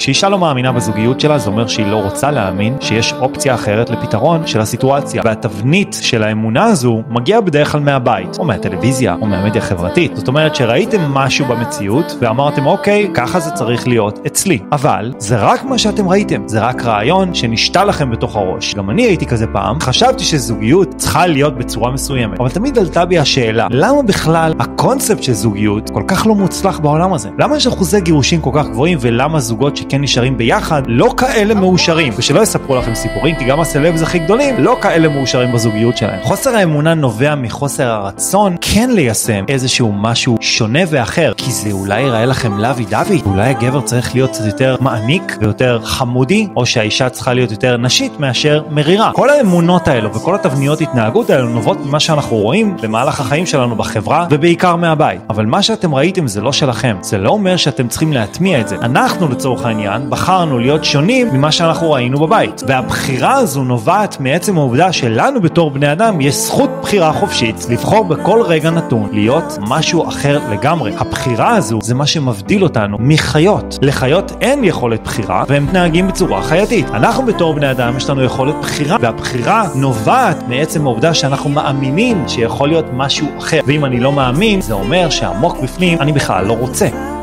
כשאישה לא מאמינה בזוגיות שלה זה אומר שהיא לא רוצה להאמין שיש אופציה אחרת לפתרון של הסיטואציה. והתבנית של האמונה הזו מגיעה בדרך כלל מהבית או מהטלוויזיה או מהמדיה החברתית. זאת אומרת שראיתם משהו במציאות ואמרתם אוקיי ככה זה צריך להיות אצלי. אבל זה רק מה שאתם ראיתם. זה רק רעיון שנשתה לכם בתוך הראש. גם אני הייתי כזה פעם. חשבתי שזוגיות צריכה להיות בצורה מסוימת. אבל תמיד עלתה בי השאלה למה בכלל הקונספט של זוגיות כל כך לא מוצלח בעולם הזה? למה יש אחוזי גירושים כל כך גבוהים ולמה זוגות שכן נשארים ביחד, לא כאלה מאושרים. ושלא יספרו לכם סיפורים, כי גם הסלבס הכי גדולים לא כאלה מאושרים בזוגיות שלהם. חוסר האמונה נובע מחוסר הרצון כן ליישם איזשהו משהו שונה ואחר, כי זה אולי ייראה לכם לוי דווי, אולי הגבר צריך להיות קצת יותר מעניק ויותר חמודי, או שהאישה צריכה להיות יותר נשית מאשר מרירה. כל האמונות האלו וכל התבניות התנהגות האלו נובעות ממה שאנחנו רואים במהלך החיים שלנו בחברה, ובעיקר מהבית. אבל מה שאתם ראיתם זה לא שלכם. זה לא אומר שאתם צריכים להטמיע את זה. אנחנו לצורך העניין העניין, בחרנו להיות שונים ממה שאנחנו ראינו בבית. והבחירה הזו נובעת מעצם העובדה שלנו בתור בני אדם יש זכות בחירה חופשית לבחור בכל רגע נתון להיות משהו אחר לגמרי. הבחירה הזו זה מה שמבדיל אותנו מחיות. לחיות אין יכולת בחירה והם מתנהגים בצורה חייתית. אנחנו בתור בני אדם יש לנו יכולת בחירה והבחירה נובעת מעצם העובדה שאנחנו מאמינים שיכול להיות משהו אחר. ואם אני לא מאמין זה אומר שעמוק בפנים אני בכלל לא רוצה.